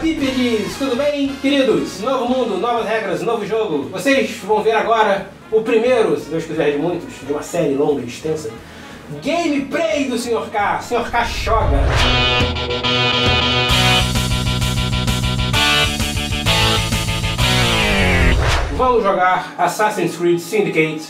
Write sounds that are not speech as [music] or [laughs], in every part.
bípedes! Tudo bem, queridos? Novo mundo, novas regras, novo jogo. Vocês vão ver agora o primeiro, se Deus quiser de muitos, de uma série longa e extensa. Gameplay do Sr. K. Sr. K joga. Vamos jogar Assassin's Creed Syndicate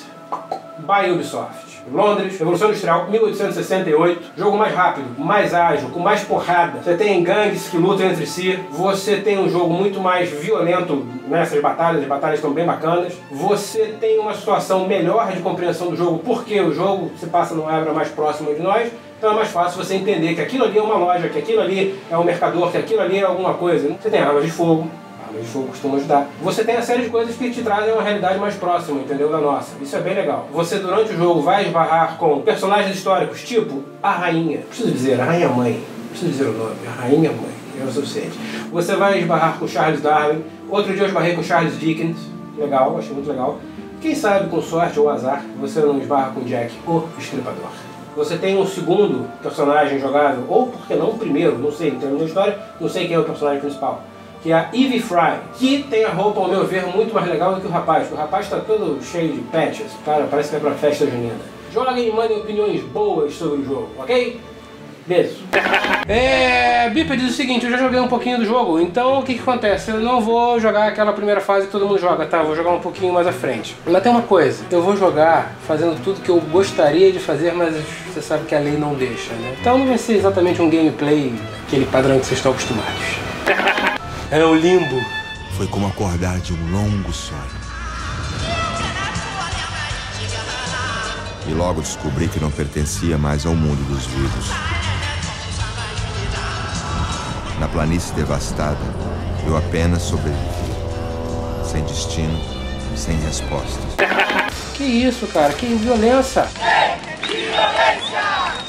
by Ubisoft. Londres, Revolução Industrial, 1868. Jogo mais rápido, mais ágil, com mais porrada. Você tem gangues que lutam entre si. Você tem um jogo muito mais violento nessas batalhas. As batalhas estão bem bacanas. Você tem uma situação melhor de compreensão do jogo, porque o jogo se passa numa era mais próxima de nós. Então é mais fácil você entender que aquilo ali é uma loja, que aquilo ali é um mercador, que aquilo ali é alguma coisa. Você tem armas de fogo, armas de fogo costumam ajudar. Você tem a série de coisas que te trazem uma realidade mais próxima, entendeu? Da nossa. Isso é bem legal. Você, durante o jogo, vai esbarrar com personagens históricos, tipo a rainha. Preciso dizer, a rainha mãe. Preciso dizer o nome. A rainha mãe. É o suficiente. Você vai esbarrar com Charles Darwin. Outro dia eu esbarrei com Charles Dickens. Legal, achei muito legal. Quem sabe, com sorte ou azar, você não esbarra com Jack, o Estripador. Você tem um segundo personagem jogável, ou por que não o primeiro, não sei, em termos da história, não sei quem é o personagem principal que é a Evie Fry, que tem a roupa, ao meu ver, muito mais legal do que o rapaz. O rapaz está todo cheio de patches, cara, parece que é pra festa junina. Joguem e mandem opiniões boas sobre o jogo, ok? Beijo. [laughs] É, Bipa diz o seguinte, eu já joguei um pouquinho do jogo, então o que, que acontece? Eu não vou jogar aquela primeira fase que todo mundo joga, tá? Vou jogar um pouquinho mais à frente. Mas tem uma coisa, eu vou jogar fazendo tudo que eu gostaria de fazer, mas você sabe que a lei não deixa, né? Então não vai ser exatamente um gameplay, aquele padrão que vocês estão acostumados. [laughs] É o limbo. Foi como acordar de um longo sonho. E logo descobri que não pertencia mais ao mundo dos vivos. Na planície devastada, eu apenas sobrevivi. Sem destino, sem respostas. Que isso, cara? Que violência!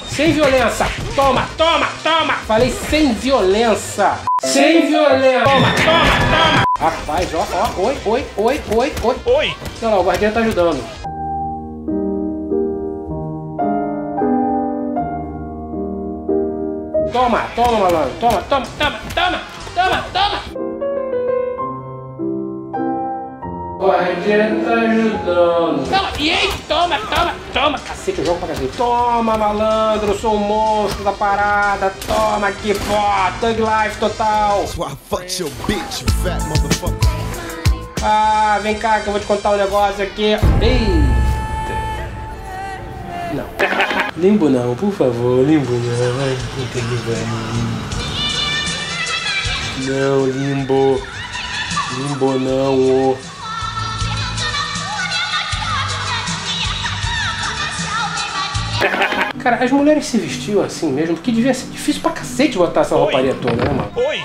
Sem violência! Toma, toma, toma! Falei sem violência! Sem violência! Toma, toma, toma! Rapaz, ó, ó, oi, oi, oi, oi, oi. Oi! Olha lá, o guardião tá ajudando. Toma, toma, malandro. Toma, toma, toma, toma. Tá ajudando. Toma, e aí, toma, toma, toma. Cacete, eu jogo pra cacete. Toma, malandro, sou o monstro da parada. Toma aqui, pó. Thug life total. Ah, vem cá que eu vou te contar um negócio aqui. Eita. Não. [laughs] Limbo não, por favor, limbo não. Ai, puta que pariu. Não, limbo. Limbo não, ô. [laughs] Cara, as mulheres se vestiam assim mesmo, porque devia ser difícil pra cacete botar essa rouparia toda, né, mano? Oi!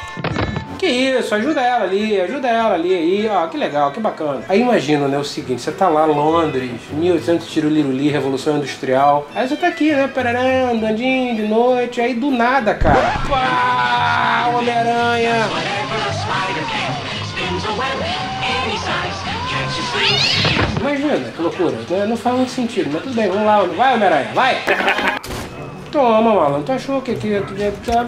Que isso, ajuda ela ali, ajuda ela ali, aí, ó, que legal, que bacana. Aí imagina, né, o seguinte, você tá lá, Londres, 1800 tiruliruli, Revolução Industrial, aí você tá aqui, né, perarã, andandinho de noite, aí do nada, cara, pá, Homem-Aranha. Imagina, que loucura, não faz muito sentido, mas tudo bem, vamos lá, vai Homem-Aranha, vai. Toma, malandro, tu achou que aqui...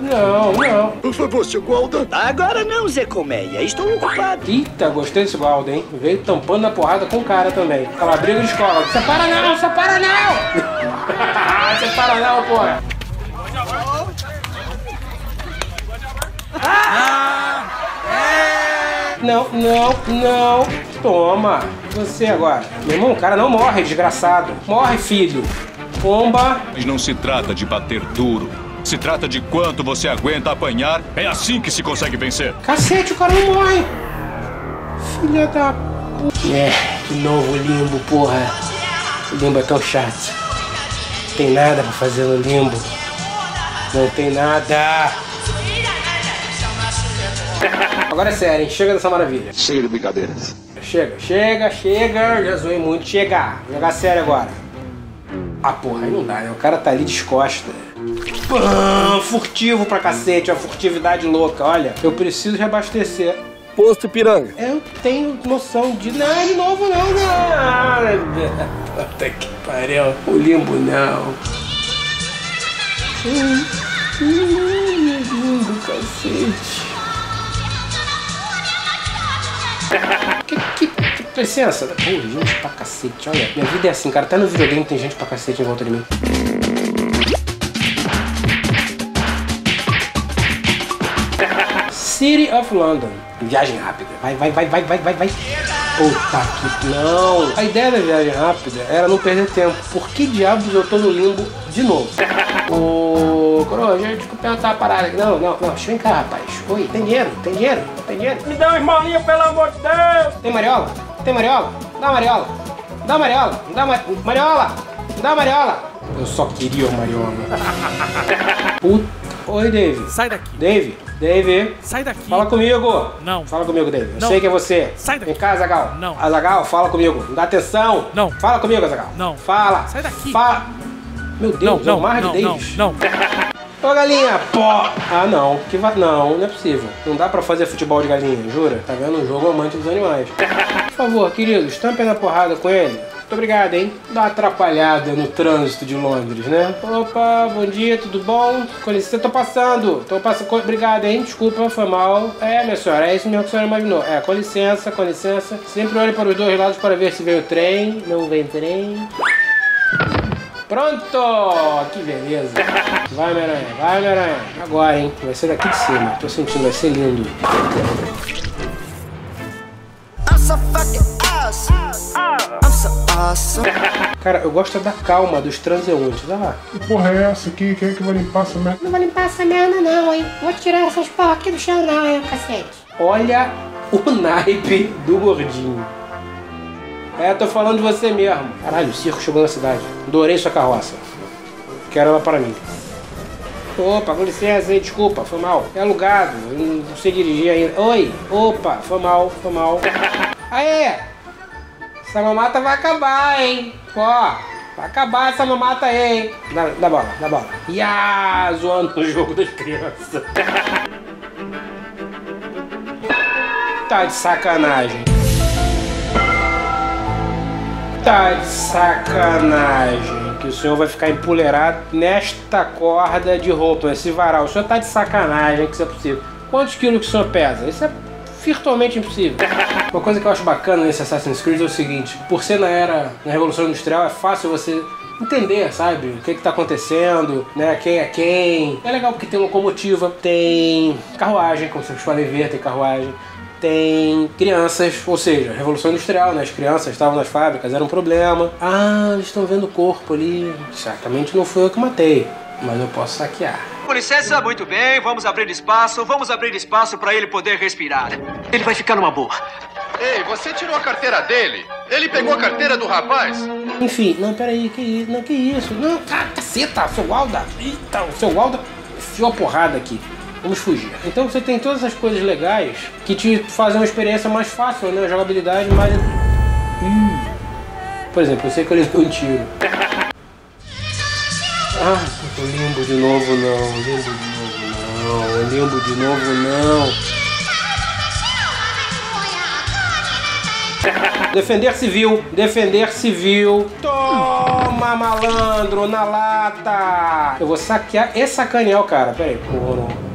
Não, não. Foi você, Gualda? Agora não, Zé Colmeia. Estou ocupado. Eita, gostei desse balde, hein? Veio tampando na porrada com o cara também. Aquela briga de escola. Separa não, separa não! [laughs] separa não, porra! Não, não, não. Toma. Você agora. Meu irmão, o cara não morre, desgraçado. Morre, filho. Pomba. Mas não se trata de bater duro. Se trata de quanto você aguenta apanhar. É assim que se consegue vencer. Cacete, o cara não morre. Filha da. É, de novo limbo, porra. O limbo é tão chato. Não tem nada pra fazer no limbo. Não tem nada. Agora é sério, hein? Chega dessa maravilha. Chega de brincadeiras. Chega, chega, chega. Já zoei muito. Chega. Vou jogar sério agora. Ah, porra, aí não dá, né? O cara tá ali descosta. Pã, furtivo pra cacete, uma furtividade louca. Olha, eu preciso reabastecer. Posto Piranga. Eu tenho noção de. Não, de novo não, não. Puta que pariu. O limbo não. Hum, hum, limbo, cacete. Que, que, que licença. Pô, gente pra cacete, olha. Minha vida é assim, cara. Até no videogame tem gente pra cacete em volta de mim. City of London. Viagem rápida. Vai, vai, vai, vai, vai, vai, vai. Puta que não. A ideia da viagem rápida era não perder tempo. Por que diabos eu tô no limbo de novo? [laughs] Ô, Coroa, deixa eu perguntar uma parada aqui. Não, não, não. Deixa eu cá, rapaz. Oi, tem dinheiro? Tem dinheiro? Tem dinheiro? Me dá uma esmolinha, pelo amor de Deus. Tem mariola? Tem mariola? Dá mariola. Dá mariola. Dá uma... Mariola. Dá mariola. Eu só queria uma mariola. Puta. [laughs] Oi, Dave. Sai daqui. Dave. Dave. Sai daqui. Fala comigo! Não. Fala comigo, David. Eu Não. sei que é você. Sai daqui. Vem cá, Azagal. Não. Azagal, fala comigo. Dá atenção. Não. Fala comigo, Azagal. Não. Fala. Sai daqui. Fala. Meu Não, Deus, é não, o Mar de não, não, Davis. não. [laughs] Ô, galinha, pó. Ah, não. Que va... Não, não é possível. Não dá pra fazer futebol de galinha, jura? Tá vendo? Um jogo amante dos animais. [laughs] Por favor, querido, estampe na porrada com ele. Muito obrigado, hein? Dá uma atrapalhada no trânsito de Londres, né? Opa, bom dia, tudo bom? Com licença, tô passando. Tô passando. Obrigado, hein? Desculpa, foi mal. É, minha senhora, é isso mesmo que a senhora imaginou. É, com licença, com licença. Sempre olhe para os dois lados para ver se vem o trem. Não vem trem. Pronto! Que beleza. Vai, Homem-Aranha, vai, Homem-Aranha. Agora, hein? Vai ser daqui de cima. Tô sentindo, vai ser lindo. Awesome. Cara, eu gosto da calma dos transeuntes. Olha lá. Que porra é essa aqui? Quem é que vai limpar essa merda? Não vou limpar essa merda não, hein? Vou tirar essas porra aqui do chão não, hein, cacete. Olha o naipe do gordinho. É, tô falando de você mesmo. Caralho, o circo chegou na cidade. Adorei sua carroça. Quero ela para mim. Opa, com licença aí, desculpa, foi mal. É alugado, não sei dirigir ainda. Oi, opa, foi mal, foi mal. Aê! Essa mamata vai acabar, hein? Ó, vai acabar essa mamata aí, hein? Dá, dá bola, dá bola. Ia, zoando o jogo das crianças. Tá de sacanagem. Tá de sacanagem. Que o senhor vai ficar empoleirado nesta corda de roupa, nesse varal. O senhor tá de sacanagem que isso é possível. Quantos quilos que o senhor pesa? Isso é virtualmente impossível. [laughs] Uma coisa que eu acho bacana nesse Assassin's Creed é o seguinte: por ser na era na Revolução Industrial, é fácil você entender, sabe? O que que tá acontecendo, né? Quem é quem. É legal porque tem locomotiva, tem carruagem, como vocês podem ver, tem carruagem. Tem crianças, ou seja, Revolução Industrial, né? As crianças estavam nas fábricas, era um problema. Ah, eles estão vendo o corpo ali. Certamente não foi eu que matei, mas eu posso saquear. Com licença, muito bem, vamos abrir espaço, vamos abrir espaço para ele poder respirar. Ele vai ficar numa boa. Ei, você tirou a carteira dele? Ele pegou a carteira do rapaz? Enfim, não, peraí, que isso? Não, que isso? Não, caceta, seu Walda! Eita, o seu Walda enfiou a porrada aqui. Vamos fugir. Então você tem todas essas coisas legais que te fazem uma experiência mais fácil, né? Uma jogabilidade mais. Hum. Por exemplo, eu sei que eu um tiro. Ah, limbo de novo não, limbo de novo não, limbo de novo não. Defender civil, defender civil. Toma, malandro, na lata. Eu vou saquear e sacanear o cara. Pera aí, porra.